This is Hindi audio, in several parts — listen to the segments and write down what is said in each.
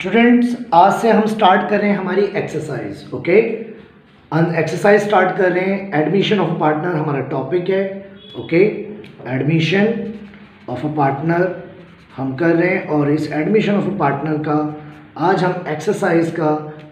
स्टूडेंट्स आज से हम स्टार्ट कर रहे हैं हमारी एक्सरसाइज ओके एक्सरसाइज स्टार्ट कर रहे हैं। एडमिशन ऑफ़ पार्टनर हमारा टॉपिक है okay admission of a partner हम कर रहे हैं और इस एडमिशन ऑफ़ अ पार्टनर का आज हम एक्सरसाइज का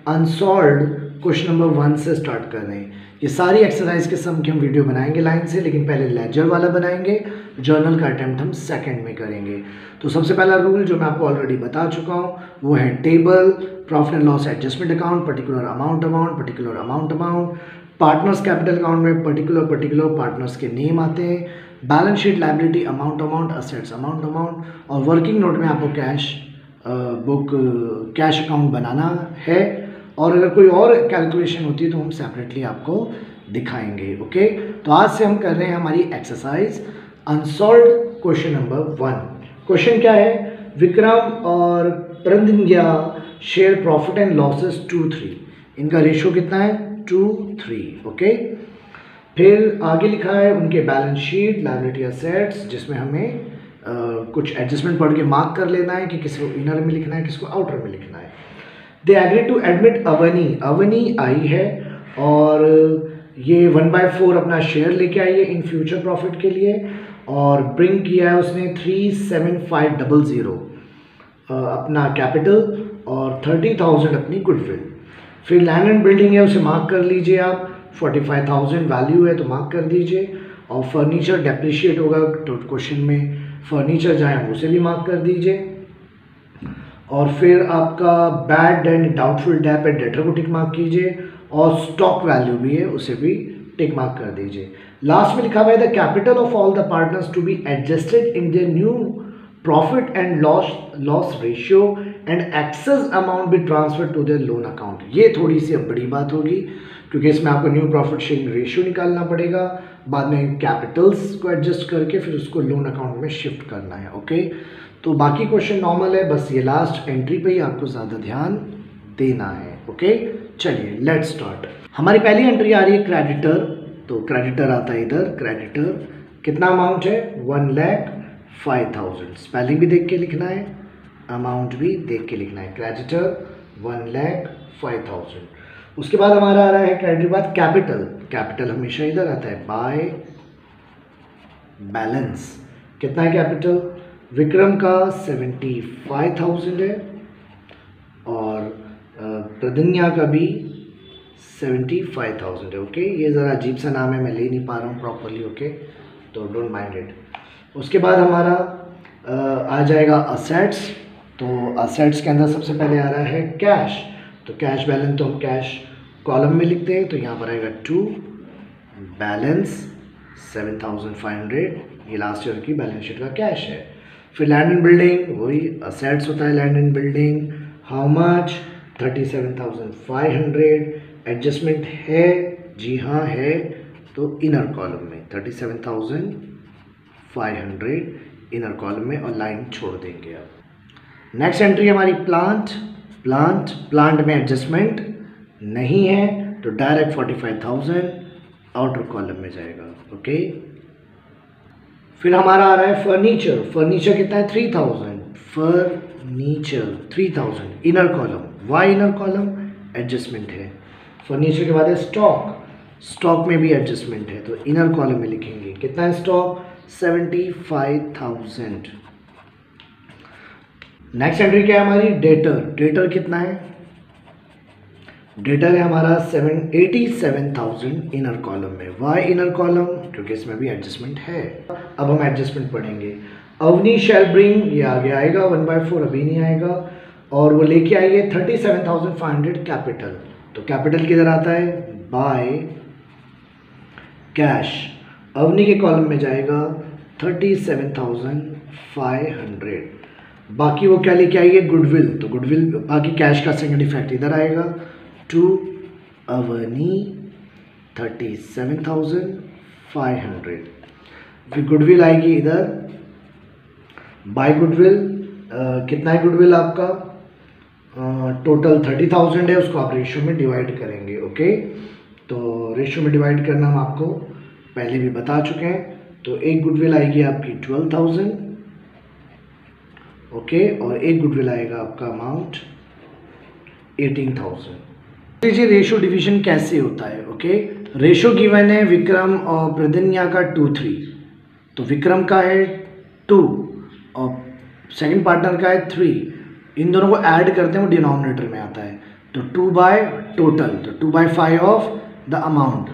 अनसॉल्व क्वेश्चन नंबर वन से स्टार्ट कर रहे हैं। ये सारी एक्सरसाइज के सम की हम वीडियो बनाएँगे लाइन से, लेकिन पहले लेजर वाला बनाएँगे जर्नल का अटैम्प्ट हम सेकंड में करेंगे। तो सबसे पहला रूल जो मैं आपको ऑलरेडी बता चुका हूँ, वो है table profit and loss adjustment account particular amount amount particular amount amount partners capital account में पर्टिकुलर पर्टिकुलर पार्टनर्स के नेम आते हैं balance sheet liability amount amount assets amount amount और वर्किंग नोट में आपको कैश बुक कैश अकाउंट बनाना है। और अगर कोई और कैलकुलेशन होती है तो हम सेपरेटली आपको दिखाएँगे ओके तो आज से हम कर रहे हैं हमारी exercise unsolved question number one question क्या है? विक्रम और प्रंदिंग्या share profit and losses two three इनका रेशियो कितना है? टू थ्री ओके फिर आगे लिखा है उनके बैलेंस शीट लाइबिलिटी असेट्स जिसमें हमें आ, कुछ एडजस्टमेंट पढ़ के मार्क कर लेना है कि किसको इनर में लिखना है किसको आउटर में लिखना है। They agree to admit Avani Avani आई है और ये वन बाय फोर अपना शेयर लेके आई है इन फ्यूचर प्रॉफिट के लिए और ब्रिंग किया है उसने three seven five double zero अपना कैपिटल और थर्टी थाउज़ेंड अपनी गुडविल फिर लैंड एंड बिल्डिंग है, उसे मार्क कर लीजिए आप. फोर्टी फाइव थाउज़ेंड वैल्यू है तो मार्क कर दीजिए. और फर्नीचर डेप्रिशिएट होगा तो क्वेश्चन में फर्नीचर जाए उसे भी मार्क कर दीजिए. और फिर आपका bad and doubtful debt and debtor को टिक मार्क कीजिए और स्टॉक वैल्यू भी है, उसे भी टिक मार्क कर दीजिए। लास्ट में लिखा हुआ है the capital of all the partners to be adjusted in the new profit and loss loss ratio and excess amount भी transfer to the loan account ये थोड़ी सी अब बड़ी बात होगी, क्योंकि इसमें आपको न्यू प्रॉफिट शेयरिंग रेशियो निकालना पड़ेगा। बाद में कैपिटल्स को एडजस्ट करके फिर उसको लोन अकाउंट में शिफ्ट करना है ओके तो बाकी क्वेश्चन नॉर्मल है, बस ये लास्ट एंट्री पे ही आपको ज़्यादा ध्यान देना है ओके चलिए लेट स्टार्ट हमारी पहली एंट्री आ रही है क्रेडिटर तो क्रेडिटर आता है इधर क्रेडिटर कितना अमाउंट है? One lakh five thousand spelling भी देख के लिखना है अमाउंट भी देख के लिखना है. Creditor one lakh five thousand उसके बाद हमारा आ रहा है क्रेडिट के बाद कैपिटल कैपिटल हमेशा इधर आता है. बाय बैलेंस कितना है कैपिटल विक्रम का सेवेंटी फाइव थाउज़ेंड है और प्रदन्या का भी सेवेंटी फाइव थाउज़ेंड है ओके ये ज़रा अजीब सा नाम है, मैं ले नहीं पा रहा हूँ प्रॉपरली ओके तो डोंट माइंड इट उसके बाद हमारा आ जाएगा असेट्स तो असेट्स के अंदर सबसे पहले आ रहा है कैश तो कैश बैलेंस तो हम कैश कॉलम में लिखते हैं तो यहाँ पर आएगा to balance seven thousand five hundred ये लास्ट ईयर की बैलेंस शीट का कैश है. फिर लैंड एंड बिल्डिंग वही असेट्स होता है land and building how much thirty seven thousand five hundred adjustment है, जी हाँ है तो इनर कॉलम में thirty seven thousand five hundred inner column में और लाइन छोड़ देंगे अब। नेक्स्ट एंट्री हमारी प्लांट प्लांट प्लांट में एडजस्टमेंट नहीं है तो direct forty five thousand outer column में जाएगा ओके फिर हमारा आ रहा है फर्नीचर फर्नीचर कितना है? Three thousand furniture three thousand inner column why inner column adjustment है. फर्नीचर के बाद है स्टॉक स्टॉक में भी एडजस्टमेंट है. तो इनर कॉलम में लिखेंगे. कितना है stock seventy five thousand next entry क्या है हमारी? डेटर डेटर कितना है? डेटर है हमारा seven eighty seven thousand inner column में। वाई इनर कॉलम क्योंकि इसमें भी एडजस्टमेंट है। अब हम एडजस्टमेंट पढ़ेंगे। अवनी शेल ब्रिंग ये आगे आएगा वन बाय फोर अभी नहीं आएगा। और वो लेके आई है thirty seven thousand five hundred capital तो कैपिटल किधर आता है? बाय कैश अवनी के कॉलम में जाएगा thirty seven thousand five hundred बाकी वो क्या लेके आई है? गुडविल तो गुडविल बाकी कैश का सेकंड इफ़ेक्ट इधर आएगा। To Avani thirty seven thousand five hundred फिर गुडविल आएगी इधर। बाय गुडविल कितना है गुडविल आपका? टोटल थर्टी थाउज़ेंड है, उसको आप रेशियो में डिवाइड करेंगे ओके तो रेशियो में डिवाइड करना हम आपको पहले भी बता चुके हैं। तो एक गुडविल आएगी आपकी ट्वेल्व थाउज़ेंड ओके और एक गुडविल आएगा आपका अमाउंट एटीन थाउज़ेंड लीजिए रेशो डिवीज़न कैसे होता है ओके रेशो गिवन है विक्रम और प्रदन्या का टू थ्री तो विक्रम का है टू और सेकंड पार्टनर का है थ्री इन दोनों को ऐड करते हैं, वो डिनोमिनेटर में आता है। तो टू बाय टोटल तो two by five of the amount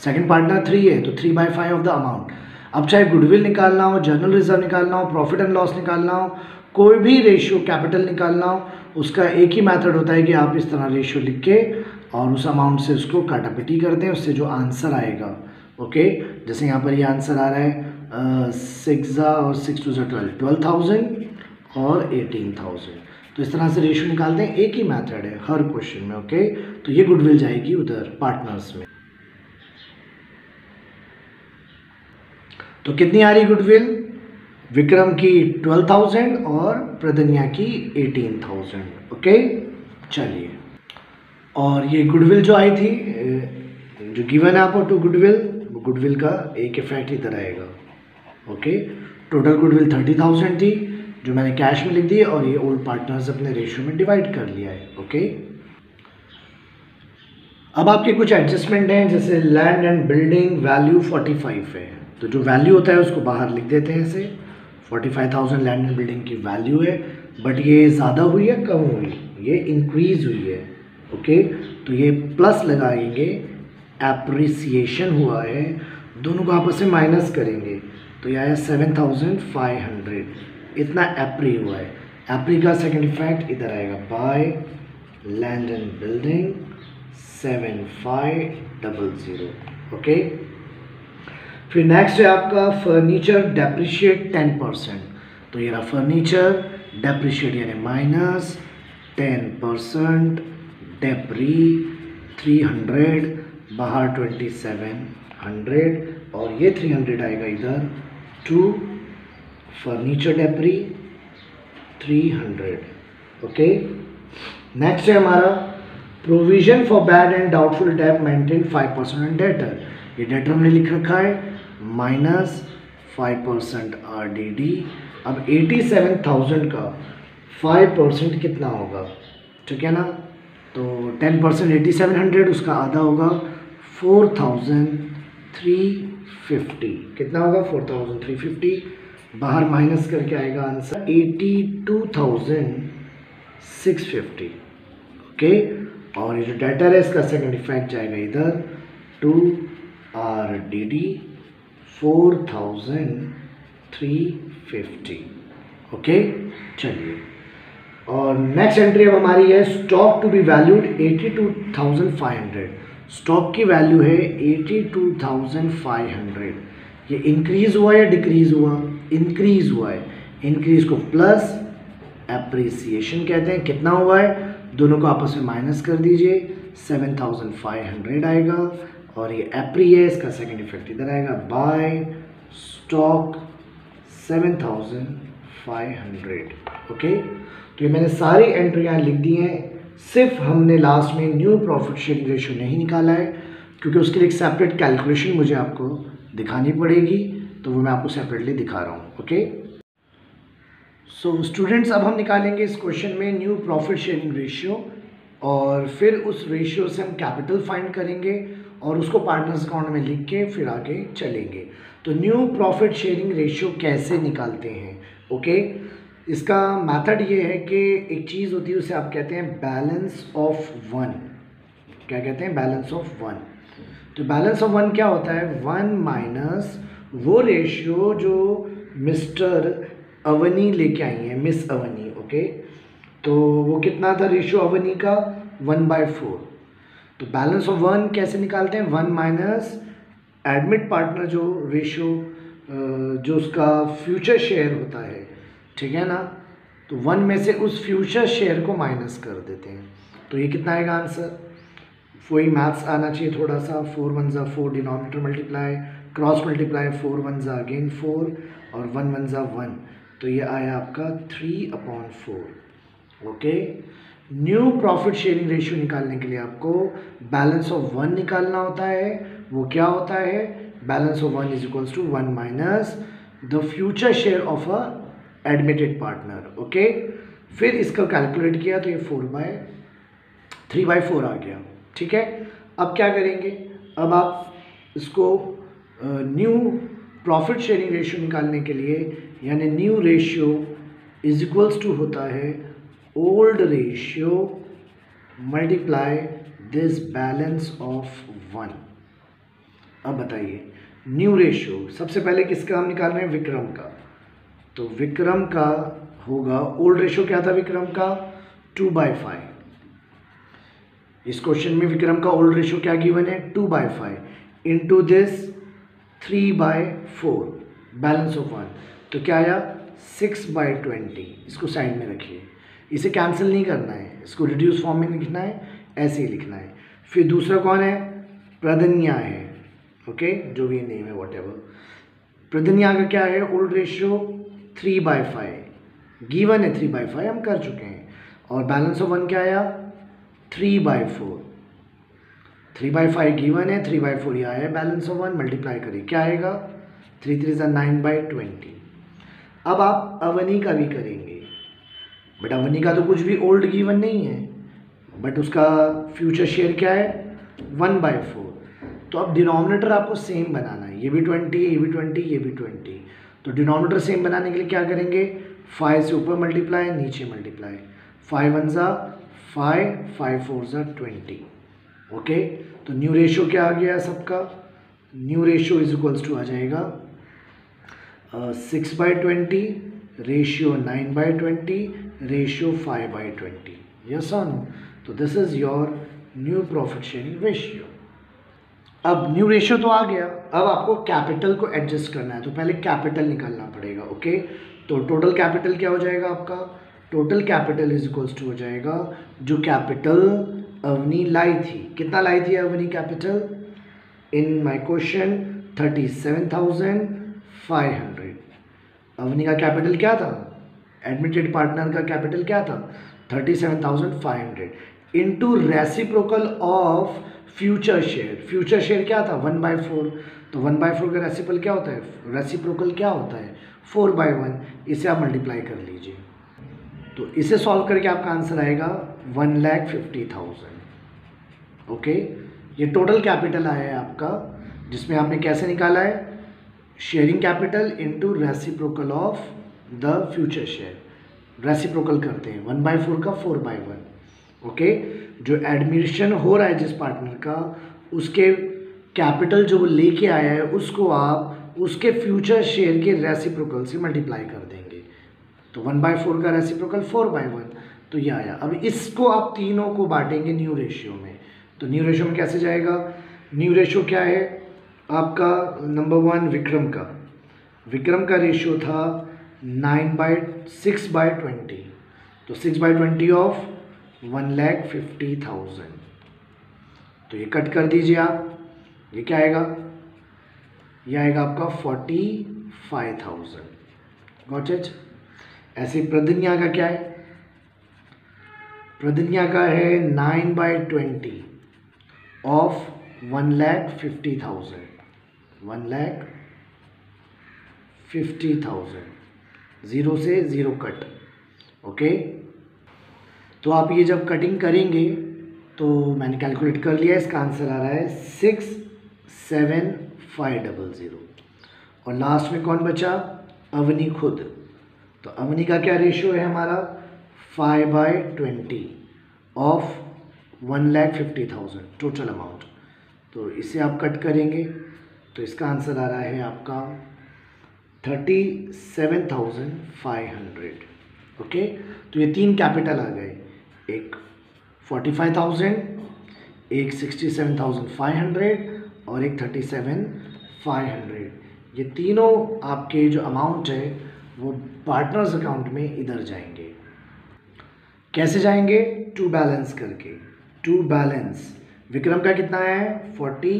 second partner three है तो three by five of the amount अब चाहे गुडविल निकालना हो जर्नल रिज़र्व निकालना हो प्रॉफिट एंड लॉस निकालना हो, कोई भी रेशियो कैपिटल निकालना हो, उसका एक ही मेथड होता है कि आप इस तरह रेशियो लिख के और उस अमाउंट से उसको काटापिटी कर दें, उससे जो आंसर आएगा ओके जैसे यहाँ पर ये आंसर आ रहा है सिक्स और सिक्स टू ज़ा ट्वेल्व ट्वेल्व थाउज़ेंड और एटीन थाउज़ेंड तो इस तरह से रेशियो निकालते हैं एक ही मेथड है, हर क्वेश्चन में ओके तो ये गुडविल जाएगी उधर पार्टनर्स में। तो कितनी आ रही गुडविल? विक्रम की ट्वेल्व थाउज़ेंड और प्रदनिया की एटीन थाउज़ेंड। ओके? चलिए। और ये गुडविल जो आई थी जो गिवन है आपको टू गुडविल गुडविल का एक इफ़ेक्ट इधर आएगा। Okay? Total goodwill thirty thousand थी, जो मैंने कैश में लिख दी और ये ओल्ड पार्टनर्स अपने रेशियो में डिवाइड कर लिया है। ओके? अब आपके कुछ एडजस्टमेंट हैं, जैसे लैंड एंड बिल्डिंग वैल्यू 45 है। तो जो वैल्यू होता है उसको बाहर लिख देते हैं इसे। 45,000 लैंड एंड बिल्डिंग की वैल्यू है बट ये ज़्यादा हुई है कम हुई? ये इंक्रीज हुई है ओके तो ये प्लस लगाएँगे एप्रिसिएशन हुआ है दोनों को आपस में माइनस करेंगे तो यह आया सेवन थाउज़ेंड फाइव हंड्रेड इतना एप्री हुआ है। एप्री का सेकेंड इफ़ेक्ट इधर आएगा by land and building seven five double zero okay फिर नेक्स्ट है आपका फर्नीचर डेप्रिशिएट टेन परसेंट तो ये रहा फर्नीचर डेप्रिशिएट यानी minus ten percent डेप्री three hundred बाहर ट्वेंटी सेवन हंड्रेड और ये थ्री हंड्रेड आएगा इधर टू फर्नीचर डेपरी 300 ओके नेक्स्ट है हमारा provision for bad and doubtful debt maintain five percent debtor ये डेटर हमने लिख रखा है। Minus five percent R D D अब एटी सेवन थाउज़ेंड का फाइव परसेंट कितना होगा? ठीक है ना? तो ten percent eighty seven hundred, उसका आधा होगा फोर थाउज़ेंड थ्री फिफ्टी। कितना होगा? Four thousand three fifty. बाहर माइनस करके आएगा answer eighty two thousand six fifty. Okay? और ये जो डाटा है, इसका सेकंड इफ़ेक्ट जाएगा इधर। To R D D four thousand three fifty. Okay चलिए। और नेक्स्ट एंट्री अब हमारी है stock to be valued eighty two thousand five hundred stock की वैल्यू है eighty two thousand five hundred ये इंक्रीज हुआ या डिक्रीज हुआ? इंक्रीज हुआ है। इंक्रीज को प्लस एप्रिसिएशन कहते हैं। कितना हुआ है? दोनों को आपस में माइनस कर दीजिए। सेवन थाउज़ेंड फाइव हंड्रेड आएगा। और ये एप्री है, इसका सेकंड इफ़ेक्ट इधर आएगा। By stock seven thousand five hundred okay तो ये मैंने सारी एंट्रियाँ लिख दी हैं। सिर्फ़ हमने लास्ट में न्यू प्रॉफिट शेयरिंग रेशियो नहीं निकाला है, क्योंकि उसके लिए एक सेपरेट कैलकुलेशन मुझे आपको दिखानी पड़ेगी तो वो मैं आपको सेपरेटली दिखा रहा हूँ ओके सो स्टूडेंट्स अब हम निकालेंगे इस क्वेश्चन में न्यू प्रॉफिट शेयरिंग रेशियो और फिर उस रेशियो से हम कैपिटल फाइंड करेंगे। और उसको पार्टनर्स अकाउंट में लिख के फिर आगे चलेंगे। तो न्यू प्रॉफिट शेयरिंग रेशियो कैसे निकालते हैं? ओके इसका मेथड ये है कि एक चीज़ होती है, उसे आप कहते हैं बैलेंस ऑफ़ वन क्या कहते हैं? बैलेंस ऑफ़ वन तो बैलेंस ऑफ़ वन क्या होता है? वन माइनस वो रेशियो जो मिस्टर अवनी लेके आई हैं मिस अवनी ओके तो वो कितना था रेशियो अवनी का? वन बाय फोर तो बैलेंस ऑफ़ वन कैसे निकालते हैं? वन माइनस एडमिट पार्टनर जो रेशियो जो उसका फ्यूचर शेयर होता है, ठीक है ना? तो वन में से उस फ्यूचर शेयर को माइनस कर देते हैं। तो ये कितना आएगा आंसर वही मैथ्स आना चाहिए थोड़ा सा फोर वन ज़ा four denominator multiply cross multiply four one ज़ा अगेन फोर और वन वन ज़ा वन तो ये आया आपका three upon four okay new profit sharing ratio निकालने के लिए आपको बैलेंस ऑफ़ वन निकालना होता है। वो क्या होता है? Balance of one is equals to one minus the future share of a admitted partner okay फिर इसका कैलकुलेट किया तो ये four by three by four आ गया, ठीक है? अब क्या करेंगे? अब आप इसको न्यू प्रॉफिट शेयरिंग रेशियो निकालने के लिए, यानी new ratio is equals to होता है old ratio multiply this balance of one अब बताइए न्यू रेशियो सबसे पहले किसका हम निकाल रहे हैं? विक्रम का। तो विक्रम का होगा ओल्ड रेशियो क्या था विक्रम का? टू बाई फाइव इस क्वेश्चन में विक्रम का ओल्ड रेशियो क्या गिवन है? Two by five into this three by four balance of one तो क्या आया? सिक्स बाई ट्वेंटी इसको साइड में रखिए। इसे कैंसिल नहीं करना है, इसको रिड्यूस फॉर्म में लिखना है, ऐसे ही लिखना है। फिर दूसरा कौन है? प्रदन्या है ओके जो भी नेम है वॉट एवर प्रदन्या का क्या है? Old ratio three by five given है थ्री बाई फाइव हम कर चुके हैं। और बैलेंस ऑफ़ वन क्या आया? Three by four three by five given है थ्री बाई फोर ये आया बैलेंस ऑफ़ वन मल्टीप्लाई करिए। क्या आएगा? थ्री थ्री ज़ा नाइन बाई ट्वेंटी अब आप अवनी का भी करेंगे। बट अवनी का तो कुछ भी ओल्ड गिवन नहीं है। बट उसका फ्यूचर शेयर क्या है? वन बाई फोर तो अब डिनोमिनेटर आपको सेम बनाना है। ये भी ट्वेंटी ये भी ट्वेंटी ये भी ट्वेंटी तो डिनोमिनेटर सेम बनाने के लिए क्या करेंगे? फाइव से ऊपर मल्टीप्लाई नीचे मल्टीप्लाई फाइव वन ज़ा फाइव फाइव फोर ज़ा ट्वेंटी ओके तो न्यू रेशियो क्या आ गया सबका? New ratio is equals to आ जाएगा six by twenty ratio nine by twenty ratio five by twenty yes on तो this is your new profit sharing ratio अब न्यू रेशियो तो आ गया। अब आपको कैपिटल को एडजस्ट करना है। तो पहले कैपिटल निकालना पड़ेगा ओके तो टोटल कैपिटल क्या हो जाएगा आपका? Total capital is equals to हो जाएगा, जो कैपिटल अवनी लाई थी। कितना लाई थी Avani capital in my question thirty seven thousand five hundred Avani का कैपिटल क्या था? एडमिटेड पार्टनर का कैपिटल क्या था? Thirty seven thousand five hundred into reciprocal of future share future share क्या था? वन बाई फोर तो वन बाई फोर का रेसिपल क्या होता है? रेसिप्रोकल क्या होता है? फोर बाय वन इसे आप मल्टीप्लाई कर लीजिए। तो इसे सॉल्व करके आपका आंसर आएगा one lakh fifty thousand okay ये टोटल कैपिटल आया है आपका, जिसमें आपने कैसे निकाला है? Sharing capital into reciprocal of the future share reciprocal करते हैं। वन बाई फोर का फोर बाय वन ओके जो एडमिशन हो रहा है जिस पार्टनर का, उसके कैपिटल जो वो लेके आया है, उसको आप उसके फ्यूचर शेयर के रेसिप्रोकल से मल्टीप्लाई कर देंगे। तो वन बाय फोर का रेसिप्रोकल फोर बाय वन तो ये आया। अब इसको आप तीनों को बांटेंगे न्यू रेशियो में। तो न्यू रेशियो में कैसे जाएगा? न्यू रेशियो क्या है? आपका नंबर वन विक्रम का। विक्रम का रेशियो था nine by six by twenty तो six by twenty of one lakh fifty thousand तो ये कट कर दीजिए आप। ये क्या आएगा? ये आएगा आपका forty five thousand got it ऐसे प्रदन्या का क्या है? प्रदन्या का है nine by twenty of one lakh fifty thousand one lakh fifty thousand. Zero से ज़ीरो कट, ओके? तो आप ये जब कटिंग करेंगे तो मैंने कैलकुलेट कर लिया, इसका आंसर आ रहा है six seven five double zero और लास्ट में कौन बचा? अवनी खुद। तो अवनी का क्या रेशियो है हमारा? Five by twenty of one lakh fifty thousand total amount तो इसे आप कट करेंगे। तो इसका आंसर आ रहा है आपका thirty seven thousand five hundred okay तो ये तीन कैपिटल आ गए। एक फोर्टी फाइव थाउज़ेंड एक sixty seven thousand five hundred और एक थर्टी सेवन फाइव हंड्रेड ये तीनों आपके जो अमाउंट है, वो पार्टनर्स अकाउंट में इधर जाएँगे। कैसे जाएँगे? टू बैलेंस करके। टू बैलेंस विक्रम का कितना है? फोर्टी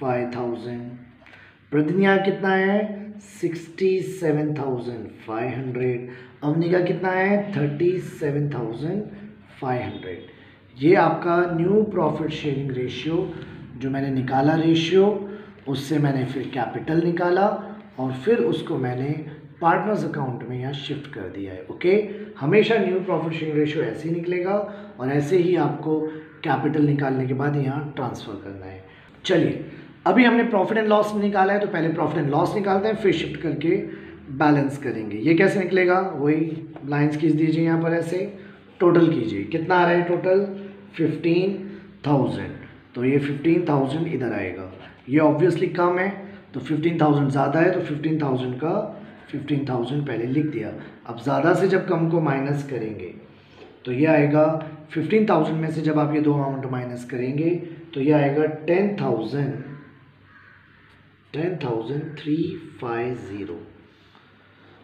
फाइव थाउज़ेंड प्रदन्या कितना है? Sixty seven thousand five hundred Avni का कितना है? Thirty seven thousand five hundred ये आपका न्यू प्रॉफिट शेयरिंग रेशियो जो मैंने निकाला रेशियो उससे मैंने फिर कैपिटल निकाला और फिर उसको मैंने पार्टनर्स अकाउंट में यहाँ शिफ्ट कर दिया है ओके हमेशा न्यू प्रॉफिट शेयरिंग रेशियो ऐसे ही निकलेगा और ऐसे ही आपको कैपिटल निकालने के बाद यहाँ ट्रांसफ़र करना है। चलिए अभी हमने प्रॉफिट एंड लॉस निकाला है तो पहले प्रॉफिट एंड लॉस निकालते हैं, फिर शिफ्ट करके बैलेंस करेंगे। ये कैसे निकलेगा? वही लाइंस खींच दीजिए यहाँ पर ऐसे। टोटल कीजिए। कितना आ रहा है टोटल फिफ्टीन थाउज़ेंड तो ये फिफ्टीन थाउज़ेंड इधर आएगा। ये ऑब्वियसली कम है तो फिफ्टीन थाउज़ेंड ज़्यादा है तो फिफ्टीन थाउज़ेंड का फिफ्टीन थाउज़ेंड पहले लिख दिया। अब ज़्यादा से जब कम को माइनस करेंगे तो ये आएगा फिफ्टीन थाउज़ेंड में से जब आप ये दो अमाउंट माइनस करेंगे तो ये आएगा ten thousand ten thousand three five zero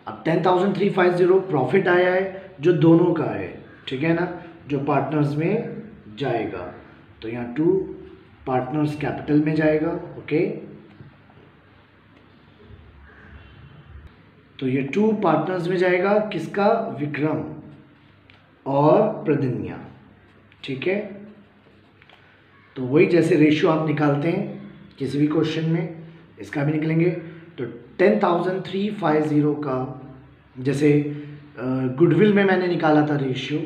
अब ten thousand three five zero profit आया है, जो दोनों का है, ठीक है ना? जो पार्टनर्स में जाएगा। तो यहाँ टू पार्टनर्स कैपिटल में जाएगा ओके तो ये टू पार्टनर्स में जाएगा, किसका? विक्रम और प्रदन्या ठीक है? तो वही जैसे रेशियो आप निकालते हैं, किसी भी क्वेश्चन में इसका भी निकलेंगे। तो ten thousand three five zero का जैसे गुडविल में मैंने निकाला था रेशियो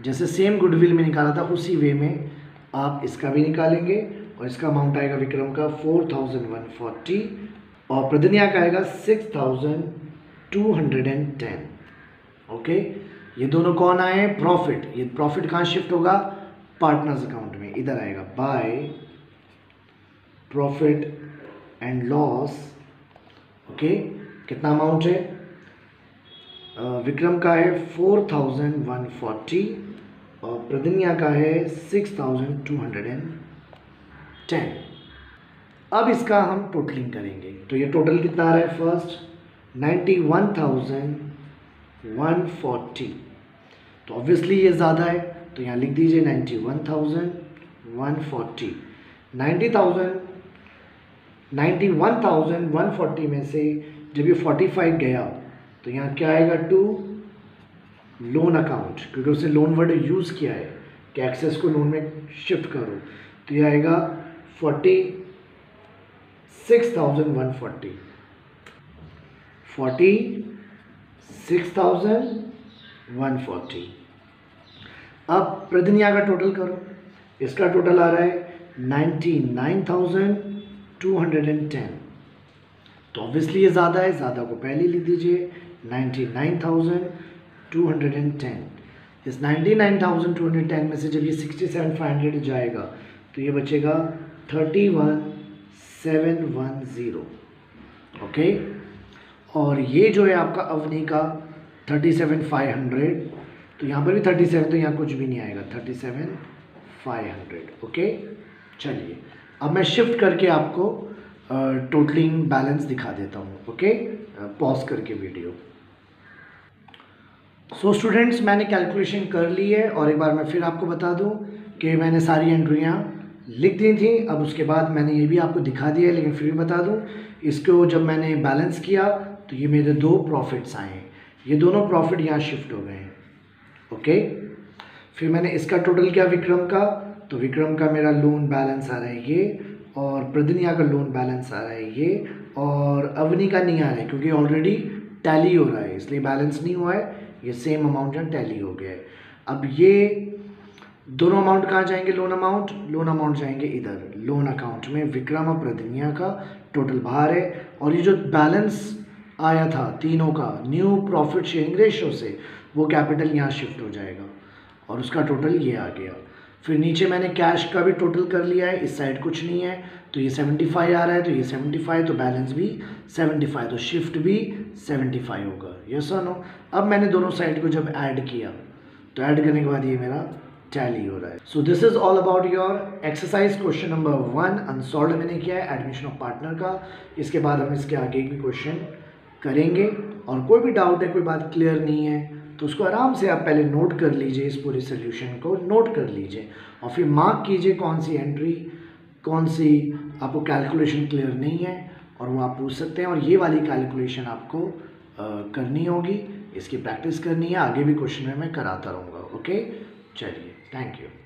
जैसे सेम गुडविल में निकाला था, उसी वे में आप इसका भी निकालेंगे और इसका अमाउंट आएगा विक्रम का फोर थाउज़ेंड वन फोर्टी और प्रदनिया का आएगा six thousand two hundred and ten okay ये दोनों कौन आए हैं? प्रॉफिट ये प्रॉफिट कहाँ शिफ्ट होगा? पार्टनर्स अकाउंट में। इधर आएगा। By profit and loss okay कितना अमाउंट है? विक्रम का है फोर थाउज़ेंड वन फोर्टी और प्रदनिया का है six thousand two hundred and ten अब इसका हम टोटलिंग करेंगे। तो ये टोटल कितना आ रहा है first ninety one thousand one forty तो ऑब्वियसली ये ज़्यादा है तो यहाँ लिख दीजिए ninety one thousand one forty ninety thousand ninety one thousand one forty में से जब ये फोर्टी फाइव गया तो यहाँ क्या आएगा टू लोन अकाउंट क्योंकि उसने लोन वर्ड यूज़ किया है कि एक्सेस को लोन में शिफ्ट करो तो ये आएगा forty six thousand one forty. Forty six thousand one forty. अब प्रदनिया का टोटल करो, इसका टोटल आ रहा है ninety nine thousand two hundred and ten तो ऑब्वियसली ये ज़्यादा है, ज़्यादा को पहले लिख दीजिए ninety nine thousand two hundred and ten इस ninety nine thousand two hundred ten में से जब ये सिक्सटी सेवन फाइव हंड्रेड जाएगा तो ये बचेगा thirty one seven one zero okay और ये जो है आपका अवनी का थर्टी सेवन फाइव हंड्रेड तो यहाँ पर भी थर्टी सेवन तो यहाँ कुछ भी नहीं आएगा thirty seven five hundred okay चलिए। अब मैं शिफ्ट करके आपको टोटलिंग बैलेंस दिखा देता हूँ ओके पॉज करके वीडियो सो so, स्टूडेंट्स मैंने कैलकुलेशन कर ली है और एक बार मैं फिर आपको बता दूँ कि मैंने सारी एंट्रियाँ लिख दी थी। अब उसके बाद मैंने ये भी आपको दिखा दिया है लेकिन फिर भी बता दूँ इसको जब मैंने बैलेंस किया तो ये मेरे दो प्रॉफिट्स आए हैं। ये दोनों प्रॉफिट यहाँ शिफ्ट हो गए हैं ओके फिर मैंने इसका टोटल किया विक्रम का तो विक्रम का मेरा लोन बैलेंस आ रहा है ये, और प्रदनिया का लोन बैलेंस आ रहा है ये, और अवनी का नहीं आ रहा है, क्योंकि ऑलरेडी टैली हो रहा है, इसलिए बैलेंस नहीं हुआ है, ये सेम अमाउंट यहाँ टैली हो गया है। अब ये दोनों अमाउंट कहाँ जाएँगे लोन अमाउंट लोन अमाउंट जाएँगे इधर लोन अकाउंट में विक्रम और प्रदनिया का टोटल बाहर है, और ये जो बैलेंस आया था तीनों का न्यू प्रॉफिट शेयरिंग रेशो से, वो कैपिटल यहाँ शिफ्ट हो जाएगा, और उसका टोटल ये आ गया। फिर नीचे मैंने कैश का भी टोटल कर लिया है, इस साइड कुछ नहीं है। तो ये 75 आ रहा है तो ये 75 तो बैलेंस भी 75 तो शिफ्ट भी 75 होगा। यस और नो अब मैंने दोनों साइड को जब ऐड किया तो ऐड करने के बाद ये मेरा टैली हो रहा है। So this is all about your exercise question number one unsolved मैंने किया है एडमिशन ऑफ़ पार्टनर का। इसके बाद हम इसके आगे भी क्वेश्चन करेंगे। और कोई भी डाउट है, कोई बात क्लियर नहीं है तो उसको आराम से आप पहले नोट कर लीजिए इस पूरे सोल्यूशन को नोट कर लीजिए। और फिर मार्क कीजिए कौन सी एंट्री कौन सी आपको कैलकुलेशन क्लियर नहीं है और वो आप पूछ सकते हैं और ये वाली कैलकुलेशन आपको आ, करनी होगी। इसकी प्रैक्टिस करनी है आगे भी क्वेश्चन में मैं कराता रहूँगा ओके चलिए थैंक यू